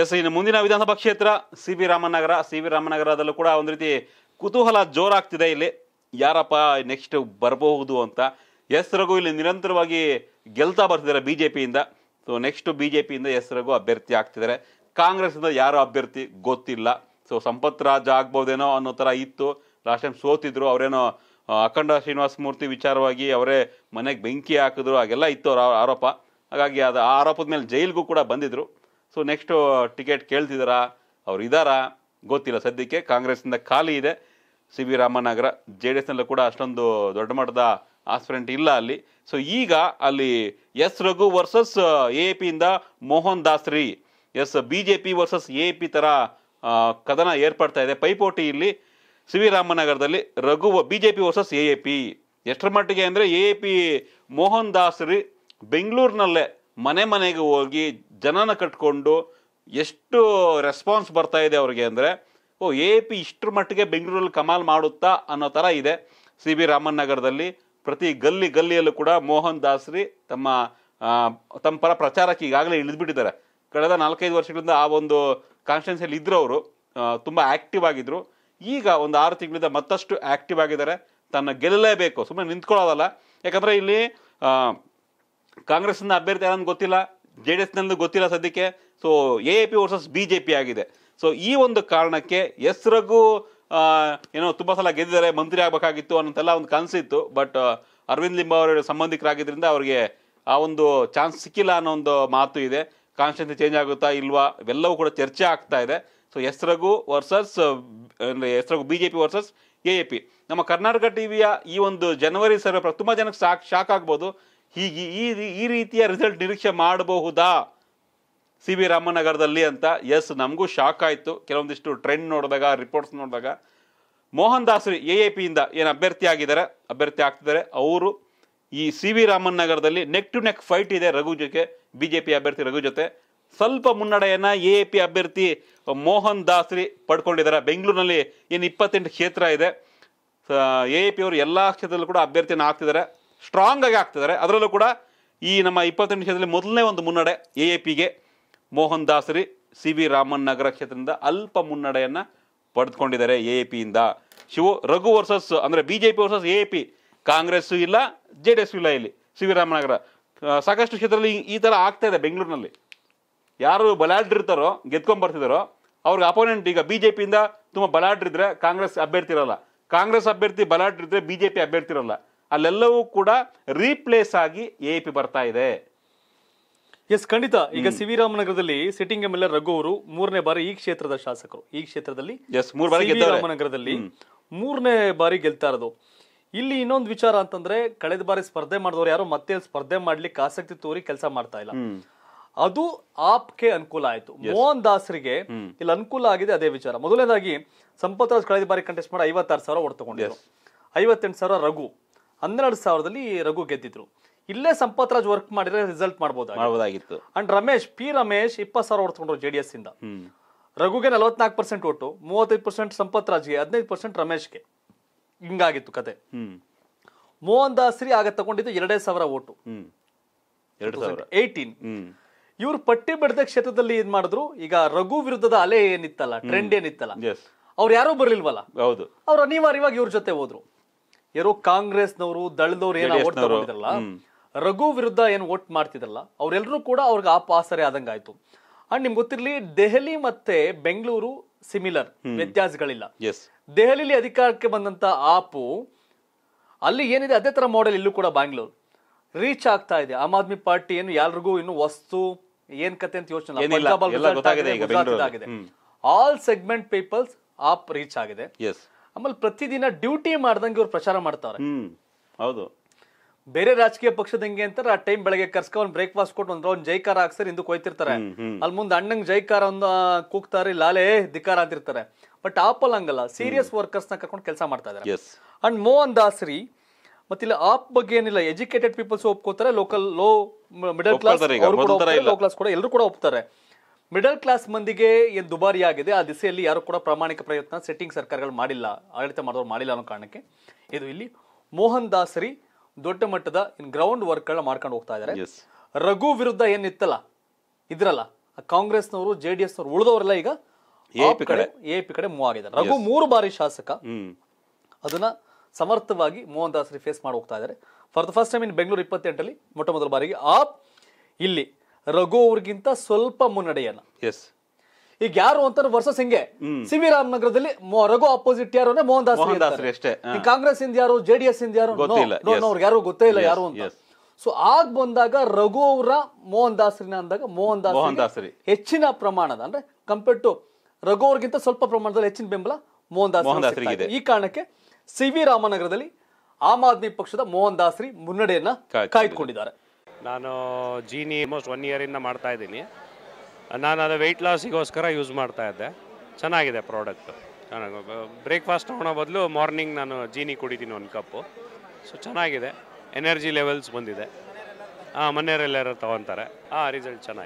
S ಇನ್ನು ಮುಂದಿನ ವಿಧಾನಸಭಾ ಕ್ಷೇತ್ರ C V Ramanagara. C V ರಾಮನಗರದಲ್ಲೂ ಕೂಡ ಒಂದು ರೀತಿ ಕುತೂಹಲ ಜೋರಾಗ್ತಿದೆ ಇಲ್ಲಿ. ಯಾರಪ್ಪ ನೆಕ್ಸ್ಟ್ ಬರಬಹುದು ಅಂತ. ಎಸ್ ರಘು ಇಲ್ಲಿ ನಿರಂತರವಾಗಿ ಗೆಲ್ತಾ ಬರ್ತಿದ್ದಾರೆ ಬಿ ಜೆ ಪಿಯಿಂದ ಸೊ ನೆಕ್ಸ್ಟ್ ಬಿಜೆಪಿಯಿಂದ ಎಸ್ ರಘು ಅಭ್ಯರ್ಥಿ ಆಗ್ತಿದ್ದಾರೆ. ಕಾಂಗ್ರೆಸ್ನಿಂದ ಯಾರು ಅಭ್ಯರ್ಥಿ ಗೊತ್ತಿಲ್ಲ. ಸೊ ಸಂಪತ್ ರಾಜ್ ಆಗ್ಬೋದೇನೋ ಅನ್ನೋ ಥರ ಇತ್ತು. ಲಾಸ್ಟ್ ಟೈಮ್ ಸೋತಿದ್ರು, ಅವರೇನೋ ಅಖಂಡ ಶ್ರೀನಿವಾಸ ಮೂರ್ತಿ ವಿಚಾರವಾಗಿ ಅವರೇ ಮನೆಗೆ ಬೆಂಕಿ ಹಾಕಿದ್ರು, ಹಾಗೆಲ್ಲ ಇತ್ತು ಅವರ ಆರೋಪ. ಹಾಗಾಗಿ ಅದು ಆ ಆರೋಪದ ಮೇಲೆ ಜೈಲಿಗೂ ಕೂಡ ಬಂದಿದ್ರು. ಸೊ ನೆಕ್ಸ್ಟ್ ಟಿಕೆಟ್ ಕೇಳ್ತಿದ್ದಾರಾ ಅವ್ರು ಇದಾರಾ? ಗೊತ್ತಿಲ್ಲ. ಸದ್ಯಕ್ಕೆ ಕಾಂಗ್ರೆಸ್ನಿಂದ ಖಾಲಿ ಇದೆ. C V Ramanagara, J D ಎಸ್ನಲ್ಲೂ ಕೂಡ ಅಷ್ಟೊಂದು ದೊಡ್ಡ ಮಟ್ಟದ ಆಸ್ಪಿರೆಂಟ್ ಇಲ್ಲ ಅಲ್ಲಿ. ಸೊ ಈಗ ಅಲ್ಲಿ S Raghu versus A ಪಿಯಿಂದ Mohan Dasari, S B J P versus A P ಥರ ಕದನ ಏರ್ಪಡ್ತಾ ಇದೆ. ಪೈಪೋಟಿ ಇಲ್ಲಿ ಸಿ ವಿ ರಾಮನಗರದಲ್ಲಿ Raghu B J P versus A A P. ಎಷ್ಟರ ಮಟ್ಟಿಗೆ ಅಂದರೆ ಎ ಪಿ ಮೋಹನ್ ದಾಸ್ರಿ ಬೆಂಗಳೂರಿನಲ್ಲೇ ಮನೆ ಮನೆಗೆ ಹೋಗಿ ಜನನ ಕಟ್ಕೊಂಡು ಎಷ್ಟು ರೆಸ್ಪಾನ್ಸ್ ಬರ್ತಾ ಇದೆ ಅವ್ರಿಗೆ ಅಂದರೆ, ಓ ಎ ಪಿ ಇಷ್ಟರ ಮಟ್ಟಿಗೆ ಬೆಂಗಳೂರಲ್ಲಿ ಕಮಾಲ್ ಮಾಡುತ್ತಾ ಅನ್ನೋ ಥರ ಇದೆ ಸಿ ಬಿ ರಾಮನ್ ನಗರದಲ್ಲಿ. ಪ್ರತಿ ಗಲ್ಲಿ ಗಲ್ಲಿಯಲ್ಲೂ ಕೂಡ ಮೋಹನ್ ದಾಸ್ರಿ ತಮ್ಮ ತಮ್ಮ ಪರ ಪ್ರಚಾರಕ್ಕೆ ಈಗಾಗಲೇ ಇಳಿದುಬಿಟ್ಟಿದ್ದಾರೆ. ಕಳೆದ ನಾಲ್ಕೈದು ವರ್ಷಗಳಿಂದ ಆ ಒಂದು ಕಾನ್ಸ್ಟೆನ್ಸಿಯಲ್ಲಿ ಇದ್ದರು ಅವರು ತುಂಬ ಆ್ಯಕ್ಟಿವ್ ಆಗಿದ್ರು. ಈಗ ಒಂದು ಆರು ತಿಂಗಳಿಂದ ಮತ್ತಷ್ಟು ಆ್ಯಕ್ಟಿವ್ ಆಗಿದ್ದಾರೆ. ತನ್ನ ಗೆಲ್ಲಲೇಬೇಕು ಸುಮ್ಮನೆ ನಿಂತ್ಕೊಳ್ಳೋದಲ್ಲ. ಯಾಕಂದರೆ ಇಲ್ಲಿ ಕಾಂಗ್ರೆಸ್ನ ಅಭ್ಯರ್ಥಿ ಯಾರಂತ ಗೊತ್ತಿಲ್ಲ? ಜೆ ಡಿ ಗೊತ್ತಿಲ್ಲ ಸದ್ಯಕ್ಕೆ. So A P versus B J P ಆಗಿದೆ. ಸೊ ಈ ಒಂದು ಕಾರಣಕ್ಕೆ ಎಸ್ ರಘು ಏನೋ ತುಂಬ ಸಲ ಗೆದ್ದಿದ್ದಾರೆ, ಮಂತ್ರಿ ಆಗಬೇಕಾಗಿತ್ತು ಅನ್ನೋಂತೆಲ್ಲ ಒಂದು ಕನಸಿತ್ತು. ಬಟ್ ಅರವಿಂದ್ ಲಿಂಬ ಅವರ ಸಂಬಂಧಿಕರಾಗಿದ್ದರಿಂದ ಅವರಿಗೆ ಆ ಒಂದು ಚಾನ್ಸ್ ಸಿಕ್ಕಿಲ್ಲ ಅನ್ನೋ ಒಂದು ಮಾತು ಇದೆ. ಕಾನ್ಸ್ಟೆನ್ಸಿ ಚೇಂಜ್ ಆಗುತ್ತಾ ಇಲ್ವಾ, ಇವೆಲ್ಲವೂ ಕೂಡ ಚರ್ಚೆ ಆಗ್ತಾ ಇದೆ. ಸೊ ಎಸ್ ರಘು ವರ್ಸಸ್ ಅಂದರೆ S Raghu B J P versus A A P ನಮ್ಮ ಕರ್ನಾಟಕ ಟಿವಿಯ ಈ ಒಂದು ಜನವರಿ ಸರ್ವೆ ತುಂಬ ಜನಕ್ಕೆ ಸಾಕ್, ಶಾಕ್ ಆಗ್ಬೋದು. ಹೀಗೆ ಈ ಈ ರೀತಿಯ ರಿಸಲ್ಟ್ ನಿರೀಕ್ಷೆ ಮಾಡಬಹುದಾ? ಸಿ ವಿ ರಾಮನಗರದಲ್ಲಿ ಅಂತ ಎಸ್, ನಮಗೂ ಶಾಕ್ ಆಯಿತು. ಕೆಲವೊಂದಿಷ್ಟು ಟ್ರೆಂಡ್ ನೋಡಿದಾಗ ರಿಪೋರ್ಟ್ಸ್ ನೋಡಿದಾಗ. ಮೋಹನ್ ದಾಸ್ರಿ ಎ ಎ ಪಿಯಿಂದ ಏನು ಅಭ್ಯರ್ಥಿ ಆಗಿದ್ದಾರೆ? ಅಭ್ಯರ್ಥಿ ಆಗ್ತಿದ್ದಾರೆ. ಅವರು ಈ ಸಿ ವಿ ರಾಮನ್ ನಗರದಲ್ಲಿ ನೆಕ್ ಟು ನೆಕ್ ಫೈಟ್ ಇದೆ ರಘು ಜೊತೆ, ಬಿ ಜೆ ಪಿ ಅಭ್ಯರ್ಥಿ ರಘು ಜೊತೆ. ಸ್ವಲ್ಪ ಮುನ್ನಡೆಯನ್ನು ಎ ಎ ಪಿ ಅಭ್ಯರ್ಥಿ ಮೋಹನ್ ದಾಸ್ರಿ ಪಡ್ಕೊಂಡಿದ್ದಾರೆ. ಬೆಂಗಳೂರಿನಲ್ಲಿ ಏನು ಇಪ್ಪತ್ತೆಂಟು ಕ್ಷೇತ್ರ ಇದೆ. ಎ ಎ ಪಿ ಅವರು ಎಲ್ಲ ಕ್ಷೇತ್ರದಲ್ಲೂ ಕೂಡ ಅಭ್ಯರ್ಥಿನ ಆಗ್ತಿದ್ದಾರೆ ಸ್ಟ್ರಾಂಗ್ ಆಗಿ ಆಗ್ತಿದ್ದಾರೆ. ಅದರಲ್ಲೂ ಕೂಡ ಈ ನಮ್ಮ ಇಪ್ಪತ್ತೆಂಟು ಕ್ಷೇತ್ರದಲ್ಲಿ ಮೊದಲನೇ ಒಂದು ಮುನ್ನಡೆ ಎ ಎ ಪಿಗೆ ಮೋಹನ್ ದಾಸರಿ ಸಿ ವಿ ರಾಮನ್ ನಗರ ಕ್ಷೇತ್ರದಿಂದ ಅಲ್ಪ ಮುನ್ನಡೆಯನ್ನು ಪಡೆದುಕೊಂಡಿದ್ದಾರೆ ಎ ಎ ಪಿಯಿಂದ. ಶಿವು ರಘು ವರ್ಸಸ್ ಅಂದರೆ B J P versus A A P Congress ಇಲ್ಲ, ಜೆ ಡಿ ಎಸ್ ಇಲ್ಲ ಇಲ್ಲಿ, ಸಿ ವಿ ರಾಮನಗರ. ಸಾಕಷ್ಟು ಕ್ಷೇತ್ರದಲ್ಲಿ ಈ- ಥರ ಆಗ್ತಾ ಇದೆ ಬೆಂಗಳೂರಿನಲ್ಲಿ. ಯಾರು ಬಲಾಢ್ರಿರ್ತಾರೋ ಗೆದ್ಕೊಂಡು ಬರ್ತಿದ್ದಾರೋ ಅವ್ರಿಗೆ ಅಪೋನೆಂಟ್ ಈಗ ಬಿ ಜೆ ಪಿಯಿಂದ ತುಂಬ ಬಲಾಢ್ರಿದ್ರೆ ಕಾಂಗ್ರೆಸ್ ಅಭ್ಯರ್ಥಿ ಇರಲ್ಲ ಕಾಂಗ್ರೆಸ್ ಅಭ್ಯರ್ಥಿ ಬಲಾಢ್ರಿದ್ರೆ ಪಿ ಅಭ್ಯರ್ಥಿ ಇರಲ್ಲ ಅಲ್ಲೆಲ್ಲವೂ ಕೂಡ ರೀಪ್ಲೇಸ್ ಆಗಿ ಎ ಪಿ ಬರ್ತಾ ಇದೆ. ಎಸ್ ಖಂಡಿತ. ಈಗ ಸಿ ವಿ ರಾಮನಗರದಲ್ಲಿ ಸಿಟ್ಟಿಂಗ್ ಎಂ ಎಲ್ ರಘು ಅವರು ಮೂರನೇ ಬಾರಿ ಈ ಕ್ಷೇತ್ರದ ಶಾಸಕರು. ಈ ಕ್ಷೇತ್ರದಲ್ಲಿ. ರಾಮನಗರದಲ್ಲಿ ಮೂರನೇ ಬಾರಿ ಗೆಲ್ತಾ ಇರೋದು. ಇಲ್ಲಿ ಇನ್ನೊಂದು ವಿಚಾರ ಅಂತಂದ್ರೆ ಕಳೆದ ಬಾರಿ ಸ್ಪರ್ಧೆ ಮಾಡಿದವರು ಯಾರು ಮತ್ತೆ ಸ್ಪರ್ಧೆ ಮಾಡ್ಲಿಕ್ಕೆ ಆಸಕ್ತಿ ತೋರಿ ಕೆಲಸ ಮಾಡ್ತಾ ಇಲ್ಲ. ಅದು ಆಪ್ಗೆ ಅನುಕೂಲ ಆಯ್ತು. ಮೋಹನ್ ದಾಸರಿಗೆ ಇಲ್ಲಿ ಅನುಕೂಲ ಆಗಿದೆ ಅದೇ ವಿಚಾರ. ಮೊದಲನೇದಾಗಿ ಸಂಪತ್ ರಾಜ್ ಕಳೆದ ಬಾರಿ ಕಂಟೆಸ್ಟ್ ಮಾಡಿ ಐವತ್ತಾರು ಸಾವಿರ ಒಟ್ಟು ತಗೊಂಡಿದ್ರು. ಐವತ್ತೆಂಟು ಸಾವಿರ ರಘು. ಹನ್ನೆರಡು ಸಾವಿರದಲ್ಲಿ ರಘು ಗೆದ್ದಿದ್ರು. ಇಲ್ಲೇ ಸಂಪತ್ ರಾಜ್ ವರ್ಕ್ ಮಾಡಿದ್ರೆ ರಿಸಲ್ಟ್ ಮಾಡಬಹುದಾಗಿತ್ತು ಮಾಡ್ಬೋದಾಗಿತ್ತು. ಅಂಡ್ ರಮೇಶ್ ಪಿ ರಮೇಶ್ ಇಪ್ಪತ್ತು ಸಾವಿರ ಹೊಡ್ಕೊಂಡ್ರು ಜೆ ಡಿ ಎಸ್ ಇಂದ. ರಘುಗೆ ನಲವತ್ನಾಲ್ಕು ಪರ್ಸೆಂಟ್ ಒಟ್ಟು ಮೂವತ್ತೈದು ಪರ್ಸೆಂಟ್ ಸಂಪತ್ ರಾಜ್ಗೆ ಹದಿನೈದು ಪರ್ಸೆಂಟ್ ರಮೇಶ್ಗೆ. ಹಿಂಗಾಗಿತ್ತು ಕತೆ. ಮೋಹನ್ ದಾಸ್ರಿ ಆಗ ತಗೊಂಡಿದ್ದು ಎರಡೇ ಸಾವಿರ ಓಟು. ಹ್ಮ್. ಎರಡು ಸಾವಿರ. ಏಯ್ಟೀನ್. ಇವ್ರು ಪಟ್ಟಿ ಬಿಡದ ಕ್ಷೇತ್ರದಲ್ಲಿ ಏನ್ ಮಾಡಿದ್ರು. ಈಗ ರಘು ವಿರುದ್ಧದ ಅಲೆ ಏನಿತ್ತಲ್ಲ ಟ್ರೆಂಡ್ ಏನಿತ್ತಲ್ಲ. ಅವ್ರು ಯಾರೂ ಬರ್ಲಿಲ್ವಲ್ಲ? ಹೌದು. ಅವ್ರು ಅನಿವಾರ್ಯವಾಗಿ ಇವ್ರ ಜೊತೆ ಹೋದ್ರು. ಯಾರೋ ಕಾಂಗ್ರೆಸ್ನವರು ದಳದವ್ರು ಏನ ಓಟ್ ತಗೊಂಡಿದ್ರಲ್ಲ ರಘು ವಿರುದ್ಧ ಏನ್ ಓಟ್ ಮಾಡ್ತಿದ್ರಲ್ಲ ಅವರೆಲ್ಲರೂ ಕೂಡ ಅವ್ರಿಗೆ ಆಪ ಆಸರೆ ಆದಂಗಾಯ್ತು ಅಂಡ್ ನಿಮ್ಗೆ ಗೊತ್ತಿರ್ಲಿ ದೆಹಲಿ ಮತ್ತೆ ಬೆಂಗಳೂರು ಸಿಮಿಲರ್ ವ್ಯತ್ಯಾಸಗಳಿಲ್ಲ. ದೆಹಲಿಲಿ ಅಧಿಕಾರಕ್ಕೆ ಬಂದಂತ ಆಪು ಅಲ್ಲಿ ಏನಿದೆ ಅದೇ ತರ ಮಾಡೆಲ್ ಇಲ್ಲೂ ಕೂಡ ಬ್ಯಾಂಗ್ಳೂರ್. ರೀಚ್ ಆಗ್ತಾ ಇದೆ. ಆಮ್ ಆದ್ಮಿ ಪಾರ್ಟಿ ಏನು ಎಲ್ರಿಗೂ ಇನ್ನು ವಸ್ತು ಏನ್ ಕತೆ ಅಂತ ಯೋಚನೆ. All segment peoples AAP reach ಆಗಿದೆ. ಎಸ್ ಆಮೇಲೆ ಪ್ರತಿದಿನ ಡ್ಯೂಟಿ ಮಾಡ್ದಂಗೆ ಇವ್ರು ಪ್ರಚಾರ ಮಾಡ್ತಾರೆ. ಹ್ಮ್ ಹೌದು. ಬೇರೆ ರಾಜಕೀಯ ಪಕ್ಷದಂಗೆ ಅಂತಾರೆ ಆ ಟೈಮ್ ಬೆಳಗ್ಗೆ ಕರ್ಸ್ಕೊ ಒಂದು ಬ್ರೇಕ್ಫಾಸ್ಟ್ ಕೊಟ್ಟು ಒಂದು ರೌಂಡ್ ಜೈಕಾರ ಹಾಕ್ಸರ್ ಹಿಂದಕ್ಕೆ ಹೋಯ್ತಿರ್ತಾರೆ ಅಲ್ಲಿ ಮುಂದೆ ಅಣ್ಣಂಗ್ ಜೈಕಾರ ಒಂದು ಕೂಗ್ತಾರೆ ಲಾಲೆ ಧಿಕಾರ ಅಂತಿರ್ತಾರೆ. ಬಟ್ ಆಪಲ್ ಹಂಗಲ್ಲ ಸೀರಿಯಸ್ ವರ್ಕರ್ಸ್ನ ಕರ್ಕೊಂಡು ಕೆಲಸ ಮಾಡ್ತಾ ಇದ್ದಾರೆ ಅಂಡ್ ಮೋಹನ್ ದಾಸ್ರಿ ಮತ್ತಿಲ್ಲ ಆಪ್ ಬಗ್ಗೆ ಏನಿಲ್ಲ educated peoples ಒಪ್ಕೋತಾರೆ local low middle class. Low class ಕೂಡ ಎಲ್ಲರೂ ಕೂಡ ಒಪ್ತಾರೆ. ಮಿಡಲ್ ಕ್ಲಾಸ್ ಮಂದಿಗೆ ಏನು ದುಬಾರಿ ಆಗಿದೆ ಆ ದಿಸೆಯಲ್ಲಿ ಯಾರು ಕೂಡ ಪ್ರಾಮಾಣಿಕ ಪ್ರಯತ್ನ ಸೆಟ್ಟಿಂಗ್ ಸರ್ಕಾರಗಳು ಮಾಡಿಲ್ಲ ಆಡಳಿತ ಮಾಡೋರು ಮಾಡಿಲ್ಲ ಅನ್ನೋ ಕಾರಣಕ್ಕೆ ಇದು ಇಲ್ಲಿ ಮೋಹನ್ ದಾಸರಿ ದೊಡ್ಡ ಮಟ್ಟದ ಇನ್ ಗ್ರೌಂಡ್ ವರ್ಕ್ ಗಳನ್ನ ಮಾಡ್ಕೊಂಡು ಹೋಗ್ತಾ ಇದ್ದಾರೆ. ರಘು ವಿರುದ್ಧ ಏನಿತ್ತಲ್ಲ ಇದ್ರಲ್ಲ ಕಾಂಗ್ರೆಸ್ನವರು ಜೆ ಡಿ ಎಸ್ನವರು ಉಳಿದವರೆಲ್ಲ ಈಗ ಎಪಿ ಕಡೆ. ಎ ಪಿ ಕಡೆ ಮೂವ್ ಆಗಿದ್ದಾರೆ. ರಘು ಮೂರು ಬಾರಿ ಶಾಸಕ. ಅದನ್ನ ಸಮರ್ಥವಾಗಿ ಮೋಹನ್ ದಾಸರಿ ಫೇಸ್ ಮಾಡಿ ಹೋಗ್ತಾ ಇದ್ದಾರೆ. For the first time in Bengaluru ಇಪ್ಪತ್ತೆಂಟರಲ್ಲಿ ಮೊಟ್ಟ ಮೊದಲ ಬಾರಿಗೆ ಆಪ್ ಇಲ್ಲಿ ರಘು ಅವ್ರಿಗಿಂತ ಸ್ವಲ್ಪ ಮುನ್ನಡೆಯನ್ನ ಎಸ್ ಈಗ ಯಾರು ಅಂತ ವರ್ಸಸ್ ಹಿಂಗೆ ಸಿ ವಿ ರಾಮನಗರದಲ್ಲಿ ರಘು ಅಪೋಸಿಟ್ ಯಾರು ಅಂದ್ರೆ ಮೋಹನ್ ದಾಸ್ ಅಷ್ಟೇ. ಕಾಂಗ್ರೆಸ್ ಇಂದ ಯಾರು ಜೆಡಿಎಸ್ ಇಂದ ಯಾರು. ಅವ್ರಿಗೆ ಯಾರು ಗೊತ್ತೇ ಇಲ್ಲ ಯಾರು ಅಂತ. ಸೊ ಆಗ ಬಂದಾಗ ರಘು ಅವರ ಮೋಹನ್ ದಾಸರಿನ ಅಂದಾಗ ಮೋಹನ್ ಮೋಹನ್ ದಾಸ್ ದಾಸರಿ. ಹೆಚ್ಚಿನ ಪ್ರಮಾಣದ ಅಂದ್ರೆ ಕಂಪೇರ್ ಟು ರಘು ಅವ್ರಿಗಿಂತ ಸ್ವಲ್ಪ ಪ್ರಮಾಣದಲ್ಲಿ ಹೆಚ್ಚಿನ ಬೆಂಬಲ ಮೋಹನ್ ದಾಸ್. ಈ ಕಾರಣಕ್ಕೆ ಸಿ ವಿ ರಾಮನಗರದಲ್ಲಿ ಆಮ್ ಆದ್ಮಿ ಪಕ್ಷದ ಮೋಹನ್ ದಾಸ್ರಿ ಮುನ್ನಡೆಯನ್ನ ಕಾಯ್ದುಕೊಂಡಿದ್ದಾರೆ. ನಾನು ಜೀನಿ ಆಲ್ಮೋಸ್ಟ್ ಒನ್ ಇಯರಿಂದ ಮಾಡ್ತಾ ಇದ್ದೀನಿ. ನಾನು ಅದು ವೆಯ್ಟ್ ಲಾಸಿಗೋಸ್ಕರ ಯೂಸ್ ಮಾಡ್ತಾ ಇದ್ದೆ. ಚೆನ್ನಾಗಿದೆ ಪ್ರಾಡಕ್ಟ್ ಚೆನ್ನಾಗಿ ಬ್ರೇಕ್ಫಾಸ್ಟ್ ತೊಗೊಳೋ ಬದಲು ಮಾರ್ನಿಂಗ್ ನಾನು ಜೀನಿ ಕುಡಿತೀನಿ ಒಂದು ಕಪ್ಪು ಸೊ ಚೆನ್ನಾಗಿದೆ. ಎನರ್ಜಿ ಲೆವೆಲ್ಸ್ ಬಂದಿದೆ. ಹಾಂ ಮನೆಯವರೆಲ್ಲರೂ ತೊಗೊತಾರೆ. ಹಾಂ ರಿಸಲ್ಟ್ ಚೆನ್ನಾಗಿದೆ.